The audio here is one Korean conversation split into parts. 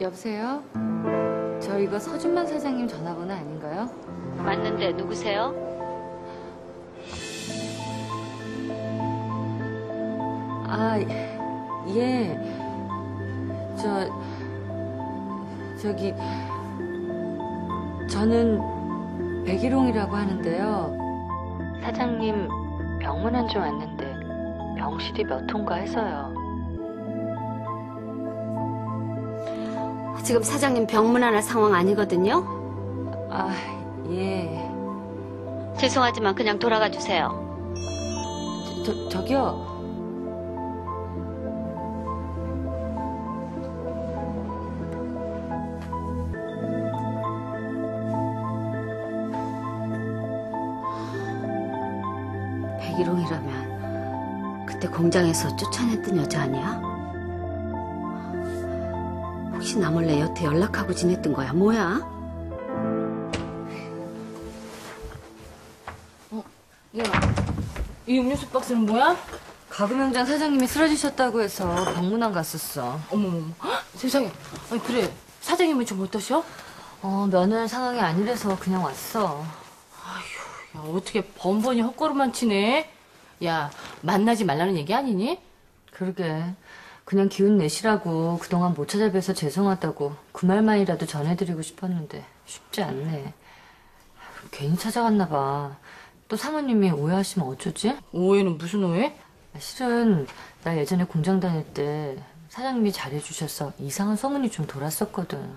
여보세요? 저 이거 서준만 사장님 전화번호 아닌가요? 맞는데 누구세요? 아, 예. 저, 저기, 저는 백일홍이라고 하는데요. 사장님 병문 안 좀 왔는데 병실이 몇 통가 해서요. 지금 사장님 병문안할 상황 아니거든요. 아, 예. 죄송하지만 그냥 돌아가 주세요. 저, 저기요. 백일홍이라면 그때 공장에서 쫓아냈던 여자 아니야? 혹시 나 몰래 여태 연락하고 지냈던 거야? 뭐야? 야, 이 음료수 박스는 뭐야? 가구명장 사장님이 쓰러지셨다고 해서 병문안 갔었어. 어머머머, 헉, 세상에. 아니 그래, 사장님은 좀 어떠셔? 어, 면회 상황이 아니라서 그냥 왔어. 야, 어떻게 번번이 헛걸음만 치네? 야, 만나지 말라는 얘기 아니니? 그러게. 그냥 기운 내시라고 그동안 못 찾아뵈서 죄송하다고 그 말만이라도 전해드리고 싶었는데 쉽지 않네. 괜히 찾아갔나 봐. 또 사모님이 오해하시면 어쩌지? 오해는 무슨 오해? 실은 나 예전에 공장 다닐 때 사장님이 잘해주셔서 이상한 소문이 좀 돌았었거든.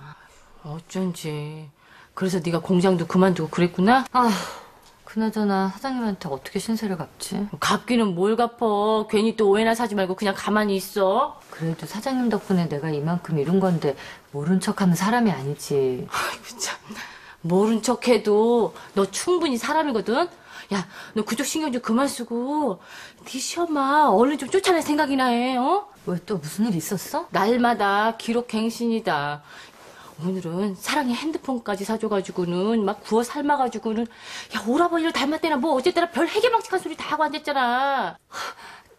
어쩐지. 그래서 네가 공장도 그만두고 그랬구나? 아, 그나저나 사장님한테 어떻게 신세를 갚지? 갚기는 뭘 갚어. 괜히 또 오해나 사지 말고 그냥 가만히 있어. 그래도 사장님 덕분에 내가 이만큼 이룬 건데 모른 척하면 사람이 아니지. 아이고 참. 모른 척해도 너 충분히 사람이거든. 야, 너 그쪽 신경 좀 그만 쓰고 네 시엄마 얼른 좀 쫓아낼 생각이나 해. 어? 왜 또 무슨 일 있었어? 날마다 기록 갱신이다. 오늘은 사랑의 핸드폰까지 사줘가지고는 막 구워 삶아가지고는 야 오라버니를 닮았대나 뭐 어쨌거나 별 해괴망측한 소리 다 하고 앉았잖아.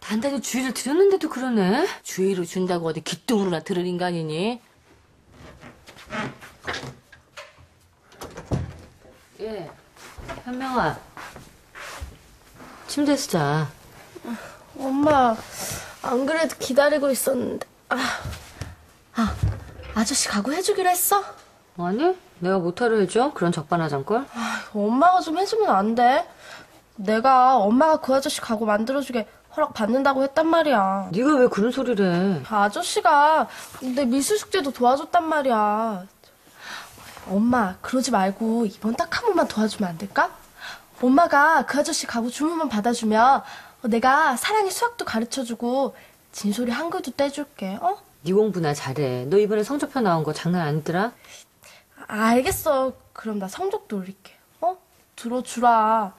단단히 주의를 드렸는데도 그러네. 주의를 준다고 어디 기뚱으로나 들을 인간이니? 예. 현명아. 침대에서 자. 엄마, 안 그래도 기다리고 있었는데. 아, 아 아저씨 가구 해주기로 했어? 아니, 내가 못하려 해줘? 그런 적반하장걸? 아, 엄마가 좀 해주면 안 돼? 내가 엄마가 그 아저씨 가구 만들어주게 허락 받는다고 했단 말이야. 네가 왜 그런 소리를 해? 그 아저씨가 내 미술 숙제도 도와줬단 말이야. 엄마, 그러지 말고 이번 딱 한 번만 도와주면 안 될까? 엄마가 그 아저씨 가구 주문만 받아주면 내가 사랑의 수학도 가르쳐주고 진솔이 한글도 떼줄게, 어? 네 공부나 잘해. 너 이번에 성적표 나온 거 장난 아니더라? 아, 알겠어. 그럼 나 성적도 올릴게. 어? 들어주라.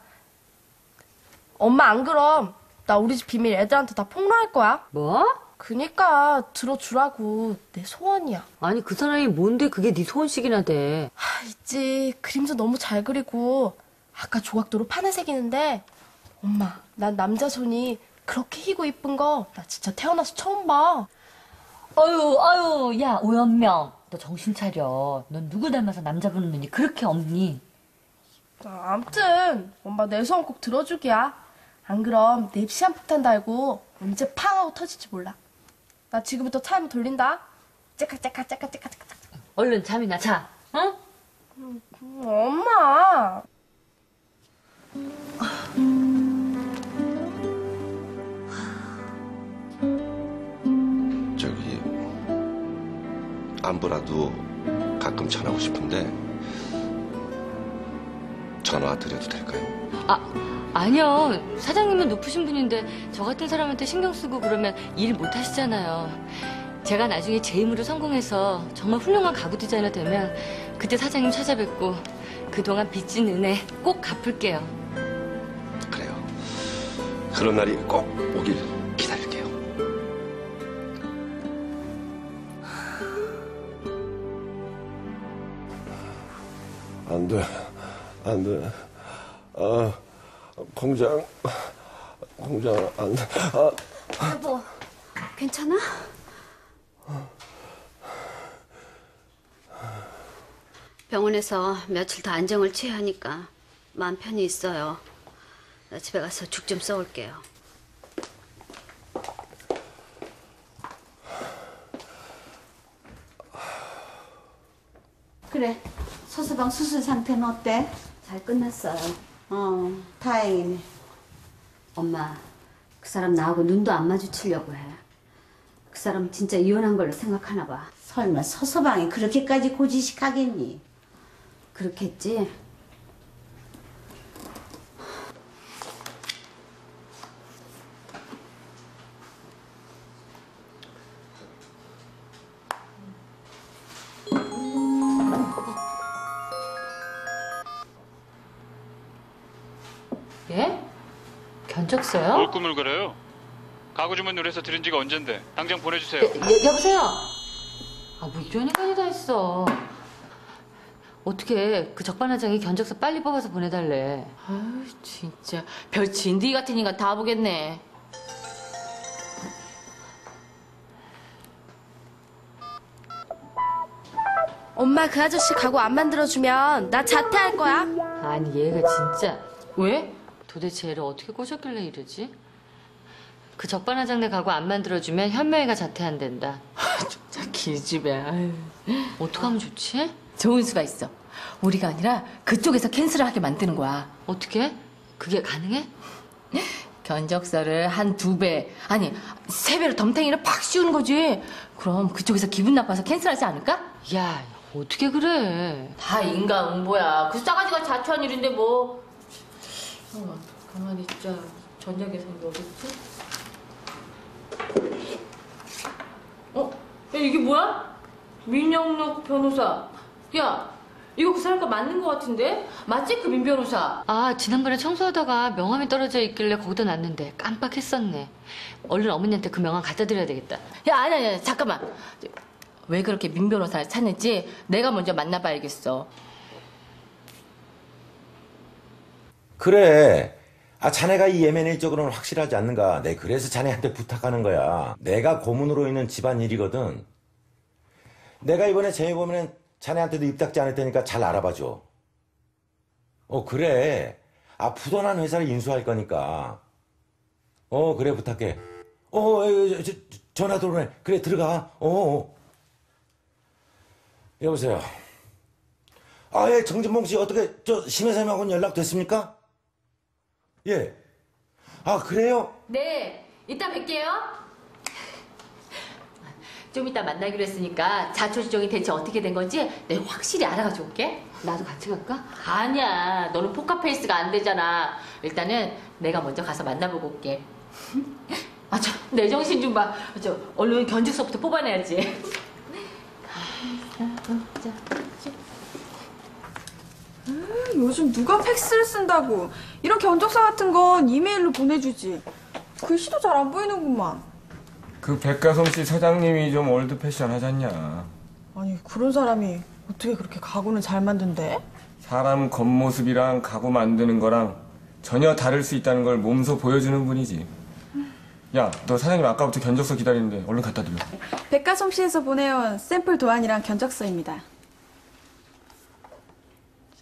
엄마 안 그럼 나 우리 집 비밀 애들한테 다 폭로할 거야. 뭐? 그니까 들어주라고 내 소원이야. 아니 그 사람이 뭔데 그게 네 소원식이나 돼. 아, 있지. 그림도 너무 잘 그리고 아까 조각도로 새기는데 엄마, 난 남자 손이 그렇게 희고 이쁜 거 나 진짜 태어나서 처음 봐. 아유 아유 야 오연명 너 정신 차려. 넌 누구 닮아서 남자 보는 눈이 그렇게 없니? 아, 암튼 엄마 내 소원 꼭 들어주기야. 안 그럼 내 입시 한 폭탄 달고 언제 팡 하고 터질지 몰라. 나 지금부터 타임 돌린다. 째깍 째깍 째깍 째깍 째깍. 얼른 잠이나 자. 응? 음, 엄마. 저기 안보라도 가끔 전하고 싶은데 전화 드려도 될까요? 아 아니요 사장님은 높으신 분인데 저 같은 사람한테 신경 쓰고 그러면 일 못 하시잖아요. 제가 나중에 제 힘으로 성공해서 정말 훌륭한 가구 디자이너 되면 그때 사장님 찾아뵙고 그동안 빚진 은혜 꼭 갚을게요. 그래요. 그런 날이 꼭 오길 안 돼, 안 돼. 아, 공장, 공장 안 돼. 아, 여보, 괜찮아? 병원에서 며칠 더 안정을 취하니까 마음 편히 있어요. 나 집에 가서 죽 좀 써올게요. 그래. 소서방 수술 상태는 어때? 잘 끝났어요. 어, 다행이네. 엄마, 그 사람 나하고 눈도 안 마주치려고 해. 그 사람 진짜 이혼한 걸로 생각하나 봐. 설마 서서방이 그렇게까지 고지식하겠니? 그렇겠지? 견적서요? 뭘 꿈을 그려요? 가구 주문 노래서 들은 지가 언젠데 당장 보내주세요. 여, 여 보세요? 아, 뭐 이런 인간이 다 있어. 어떻게 그 적반하장이 견적서 빨리 뽑아서 보내달래. 아유, 진짜. 별 진디 같은 인간 다 보겠네. 엄마 그 아저씨 가구 안 만들어주면 나 자퇴할 거야. 아니, 얘가 진짜 왜? 도대체 얘를 어떻게 꼬셨길래 이러지? 그 적반하장내 가구 안 만들어주면 현명이가 자퇴한댄다. 자, 기집애. 어떡하면 좋지? 좋은 수가 있어. 우리가 아니라 그쪽에서 캔슬을 하게 만드는 거야. 어떻게? 그게 가능해? 견적서를 한 두 배, 아니, 세 배로 덤탱이를 팍 씌우는 거지. 그럼 그쪽에서 기분 나빠서 캔슬하지 않을까? 야, 어떻게 그래? 다 인간 응보야. 그 싸가지가 자초한 일인데 뭐. 어, 가만히 있자. 전자계산기 어딨지? 어? 야, 이게 뭐야? 민영록 변호사. 야, 이거 그 사람 거 맞는 거 같은데? 맞지? 그 민 변호사. 아, 지난번에 청소하다가 명함이 떨어져 있길래 거기다 놨는데 깜빡했었네. 얼른 어머니한테 그 명함 갖다 드려야 되겠다. 야, 아니, 아니, 아니, 잠깐만. 왜 그렇게 민 변호사를 찾는지 내가 먼저 만나봐야겠어. 그래. 아, 자네가 이 예멘 일적으로는 확실하지 않는가. 내 그래서 자네한테 부탁하는 거야. 내가 고문으로 있는 집안일이거든. 내가 이번에 재해 보면 자네한테도 입 닫지 않을 테니까 잘 알아봐 줘. 어, 그래. 아, 부도난 회사를 인수할 거니까. 어, 그래, 부탁해. 어, 에, 저, 저, 전화 들어오네. 그래, 들어가. 어, 어. 여보세요. 아, 예, 정진봉 씨, 어떻게, 저, 심혜선하고는 연락됐습니까? 예. 아, 그래요? 네, 이따 뵐게요. 좀 이따 만나기로 했으니까 자초지종이 대체 어떻게 된 건지 내가 확실히 알아가지고 올게. 나도 같이 갈까? 아니야, 너는 포카페이스가 안 되잖아. 일단은 내가 먼저 가서 만나보고 올게. 아, 저, 내 정신 좀 봐. 저, 얼른 견적서부터 뽑아내야지. 요즘 누가 팩스를 쓴다고. 이런 견적서 같은 건 이메일로 보내주지. 글씨도 잘 안 보이는구만. 그 백가솜 씨 사장님이 좀 old fashion 하잖냐. 아니, 그런 사람이 어떻게 그렇게 가구는 잘 만든대? 사람 겉모습이랑 가구 만드는 거랑 전혀 다를 수 있다는 걸 몸소 보여주는 분이지. 야, 너 사장님 아까부터 견적서 기다리는데 얼른 갖다 드려. 백가솜 씨에서 보내온 샘플 도안이랑 견적서입니다.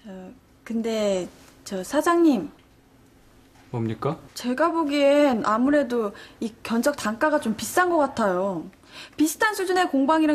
저, 근데 저 사장님, 뭡니까? 제가 보기엔 아무래도 이 견적 단가가 좀 비싼 것 같아요. 비슷한 수준의 공방이랑